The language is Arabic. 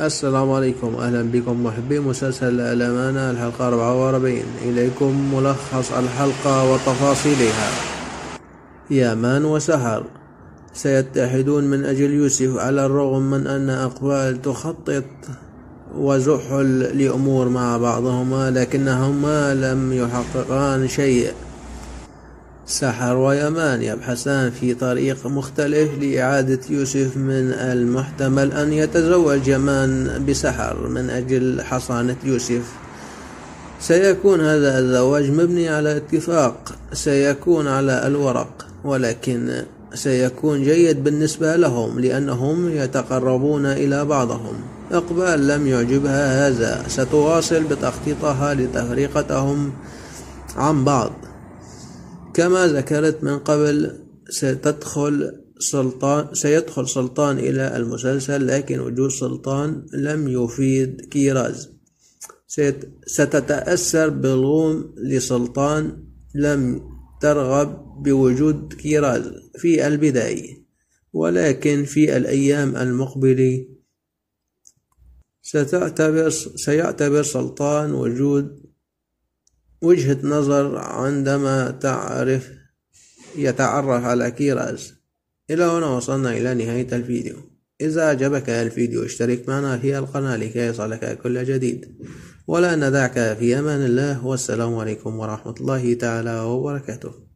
السلام عليكم. أهلا بكم محبي مسلسل الأمانة الحلقة 44 إليكم ملخص الحلقة وتفاصيلها. يامان وسحر سيتحدون من أجل يوسف على الرغم من أن أقبال تخطط وزحل لأمور مع بعضهما لكنهما لم يحققان شيء. سحر ويمان. يبحثان في طريق مختلف لإعادة يوسف من المحتمل أن يتزوج يمان بسحر من أجل حصانة يوسف. سيكون هذا الزواج مبني على اتفاق سيكون على الورق ولكن سيكون جيد بالنسبة لهم لأنهم يتقربون إلى بعضهم. إقبال لم يعجبها هذا. ستواصل بتخطيطها لتفريقتهم عن بعض. كما ذكرت من قبل ستدخل سلطان سيدخل سلطان إلى المسلسل لكن وجود سلطان لم يفيد كيراز. ستتأثر بالغوم لسلطان لم ترغب بوجود كيراز في البداية ولكن في الأيام المقبلة ستعتبر سيعتبر سلطان وجود وجهة نظر عندما تعرف يتعرف على كيراز. إلى هنا وصلنا إلى نهاية الفيديو. إذا أعجبك الفيديو اشترك معنا في القناة لكي يصلك كل جديد. ولا ندعك في أمان الله والسلام عليكم ورحمة الله تعالى وبركاته.